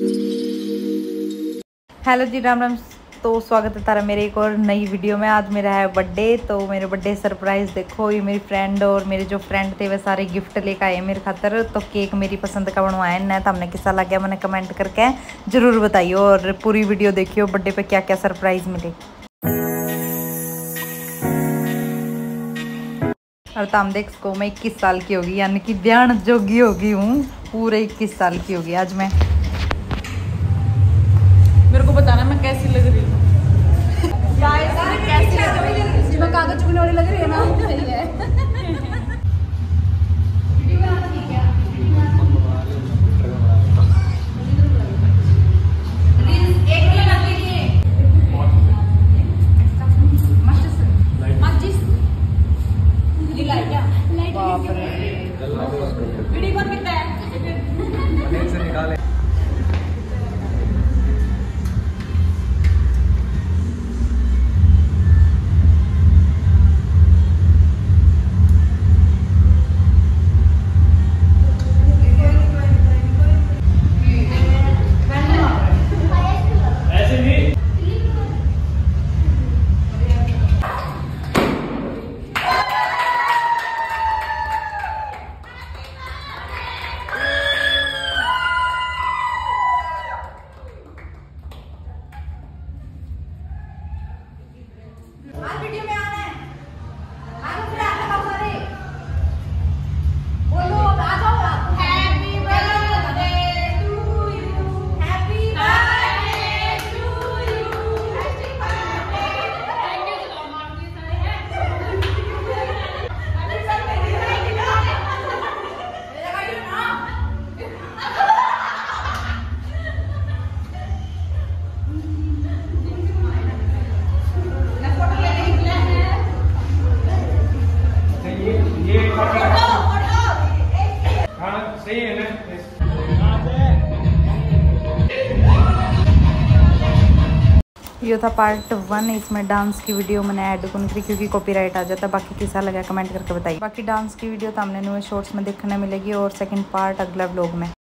Hello जी, राम राम। तो स्वागत है तारा मेरे एक और नई वीडियो में। आज मेरा है बर्थडे तो मेरे बर्थडे सरप्राइज़ देखो। ये मेरी फ्रेंड और मेरे जो फ्रेंड थे, वे सारे गिफ्ट लेकर आए मेरे खातर। तो केक मेरी पसंद का बनवाया ना तो हमने किस्सा लग गया, मैंने कमेंट करके ज़रूर बताइए और पूरी वीडियो देखियो बर्थडे पे क्या क्या सरप्राइज़ मिले। और ताम देख सको, मैं इक्कीस साल की होगी, यानी कि ब्याण जोगी होगी हूँ। पूरे इक्कीस साल की होगी। आज मैं चुगने वाली लग रही है ना? सही है। ये था पार्ट वन इसमें डांस की वीडियो मैंने ऐड कौन करी क्योंकि कॉपीराइट आ जाता है बाकी कैसा लगा कमेंट करके बताइए। बाकी डांस की वीडियो तो हमने शॉर्ट्स में देखने मिलेगी और सेकंड पार्ट अगला ब्लॉग में।